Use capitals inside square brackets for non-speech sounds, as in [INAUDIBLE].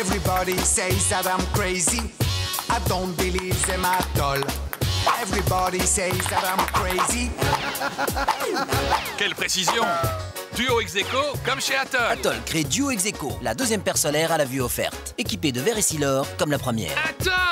Everybody says that I'm crazy. I don't believe them at all. Everybody says that I'm crazy. [LAUGHS] Quelle précision Duo ex comme chez Atoll. Atoll crée Duo Execo, la deuxième paire solaire à la vue offerte, équipée de verre et silor comme la première. Atoll,